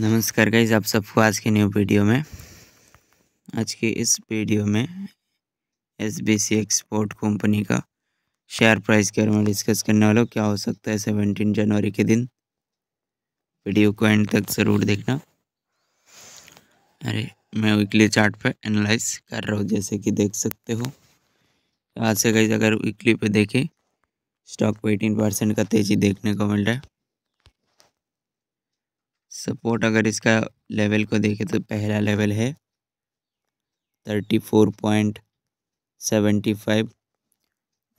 नमस्कार गाइज़ आप सबको आज की न्यू वीडियो में। आज की इस वीडियो में S B C export company का शेयर प्राइस के बारे में डिस्कस करने वाला क्या हो सकता है सेवनटीन जनवरी के दिन? वीडियो को एंड तक ज़रूर देखना। अरे, मैं वीकली चार्ट पे एनालाइज कर रहा हूँ, जैसे कि देख सकते हो। आज से गाइज़ अगर वीकली पे देखें स्टॉक को एटीन परसेंट का तेज़ी देखने को मिल रहा है। सपोर्ट अगर इसका लेवल को देखें तो पहला लेवल है thirty four point seventy five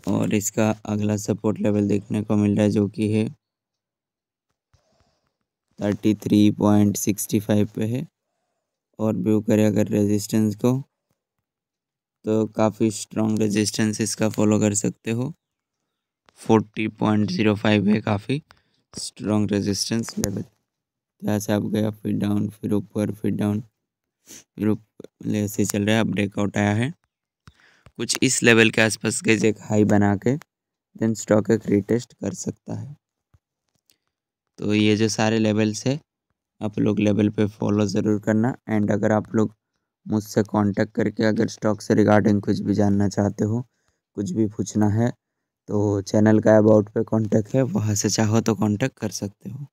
और इसका अगला सपोर्ट लेवल देखने को मिल रहा है जो कि है thirty three point sixty five पे है और व्यू करें अगर रेजिस्टेंस को तो काफ़ी स्ट्रॉन्ग रेजिस्टेंस इसका फॉलो कर सकते हो। फोर्टी पॉइंट ज़ीरो फाइव है काफ़ी स्ट्रॉन्ग रेजिस्टेंस लेवल यहाँ से आप गया, फिर डाउन फिर ऊपर, फिर डाउन फिर ऊपर, ऐसे चल रहा है, अब ब्रेकआउट आया है। कुछ इस लेवल के आसपास के एक हाई बना के देन स्टॉक एक रिटेस्ट कर सकता है। तो ये जो सारे लेवल्स है, आप लोग लेवल पे फॉलो ज़रूर करना। एंड अगर आप लोग मुझसे कांटेक्ट करके अगर स्टॉक से रिगार्डिंग कुछ भी जानना चाहते हो, कुछ भी पूछना है तो चैनल का अबाउट पे कांटेक्ट है, वहाँ से चाहो तो कांटेक्ट कर सकते हो।